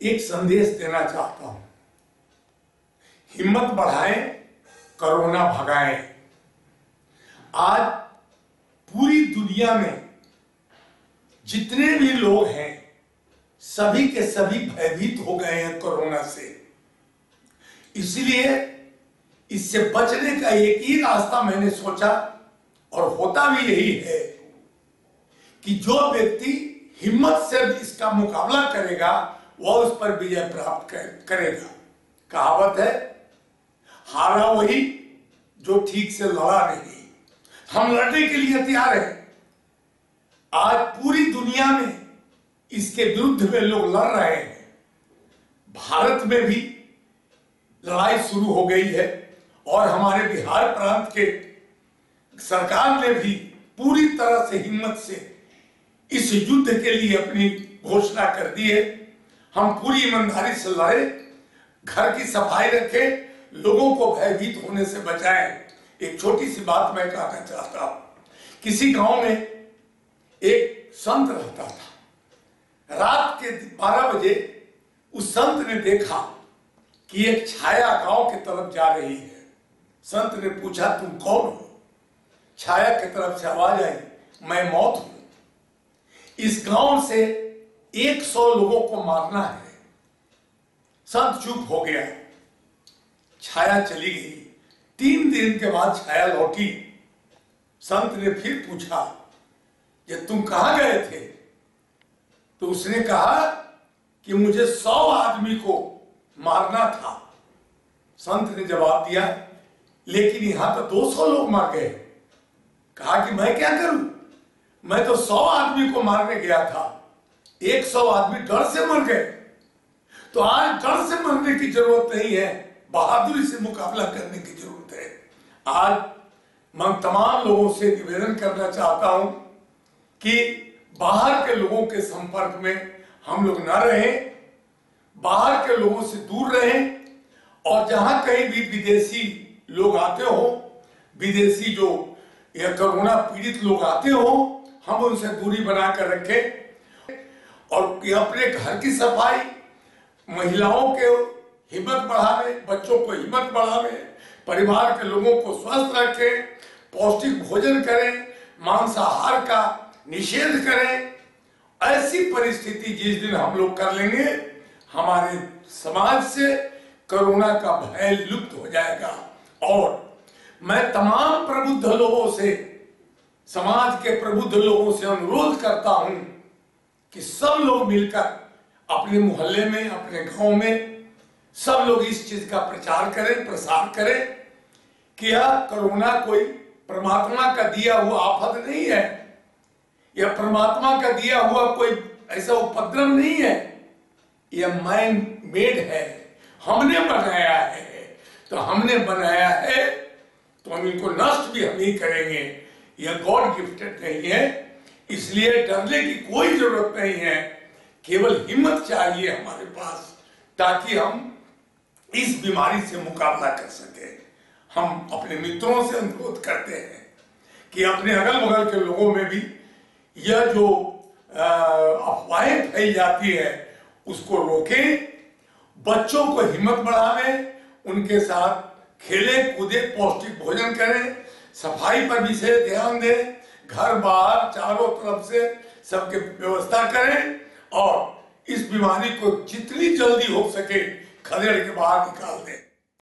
एक संदेश देना चाहता हूँ। हिम्मत बढ़ाएँ कोरोना भगाएँ। आज पूरी दुनिया में जितने भी लोग हैं, सभी के सभी भयभीत हो गए हैं कोरोना से। इसलिए इससे बचने का एक ही रास्ता मैंने सोचा और होता भी यही है कि जो व्यक्ति हिम्मत से इसका मुकाबला करेगा, वह उस पर विजय प्राप्त करेगा। कहावत है, हारा वही जो ठीक से लड़ा नहीं। हम लड़ने के लिए तैयार हैं। आज पूरी दुनिया में इसके विरुद्ध में लोग लड़ रहे हैं। भारत में भी लड़ाई शुरू हो गई है और हमारे बिहार प्रांत के सरकार ने भी पूरी तरह से हिम्मत से इस युद्ध के लिए अपनी घोषणा कर दी है। हम पूरी ईमानदारी से लड़े, घर की सफ़ाई रखे, लोगों को भयभीत होने से बचाएँ। एक छोटी सी बात मैं कहना चाहता हूँ। किसी गाँव में एक संत रहता था। रात के 12 बजे उस संत ने देखा कि एक छाया गाँव की तरफ़ जा रही है। संत ने पूछा, तुम कौन हो? छाया की तरफ़ से आवाज़ आई, मैं मौत हूँ। इस गाँव से 100 लोगों को मारना है। संत चुप हो गया। छाया चली गई। तीन दिन के बाद छाया लौटी। संत ने फिर पूछा कि तुम कहा गए थे? तो उसने कहा कि मुझे सौ आदमी को मारना था। संत ने जवाब दिया, लेकिन यहाँ तो 200 लोग मार गए। कहा कि मैं क्या करूँ? मैं तो सौ आदमी को मारने गया था। एक सौ आदमी डर से मर गए। तो आज डर से मरने की ज़रूरत नहीं है, बहादुरी से मुकाबला करने की ज़रूरत है। आज मैं तमाम लोगों से निवेदन करना चाहता हूँ कि बाहर के लोगों के संपर्क में हम लोग न रहें, बाहर के लोगों से दूर रहें, और जहाँ कहीं भी विदेशी लोग आते हो, विदेशी जो या कोरोना पीड़ित लोग आते हो हम उनसे दूरी बनाकर रखें और अपने घर की सफ़ाई, महिलाओं के हिम्मत बढ़ावे, बच्चों को हिम्मत बढ़ावे, परिवार के लोगों को स्वस्थ रखें, पौष्टिक भोजन करें, मांसाहार का निषेध करें। ऐसी परिस्थिति जिस दिन हम लोग कर लेंगे, हमारे समाज से कोरोना का भय लुप्त हो जाएगा। और मैं तमाम प्रबुद्ध लोगों से समाज के प्रबुद्ध लोगों से अनुरोध करता हूँ कि सब लोग मिलकर अपने मोहल्ले में, अपने गाँव में सब लोग इस चीज़ का प्रचार करें, प्रसार करें कि यह कोरोना कोई परमात्मा का दिया हुआ आफत नहीं है। यह परमात्मा का दिया हुआ कोई ऐसा उपद्रव नहीं है। यह मैन मेड है। हमने बनाया है। तो हमने बनाया है तो हम इनको नष्ट भी हम ही करेंगे। यह गॉड गिफ्टेड नहीं है, इसलिए डरने की कोई ज़रूरत नहीं है। केवल हिम्मत चाहिए हमारे पास, ताकि हम इस बीमारी से मुकाबला कर सके। हम अपने मित्रों से अनुरोध करते हैं कि अपने अगल बगल के लोगों में भी यह जो अफवाहें फैल जाती है, उसको रोकें। बच्चों को हिम्मत बढ़ावें, उनके साथ खेले, कूदे, पौष्टिक भोजन करें। सफ़ाई पर विशेष ध्यान दें, घर बार चारों तरफ़ से सबके व्यवस्था करें और इस बीमारी को जितनी जल्दी हो सके खदेड़ के बाहर निकाल दें।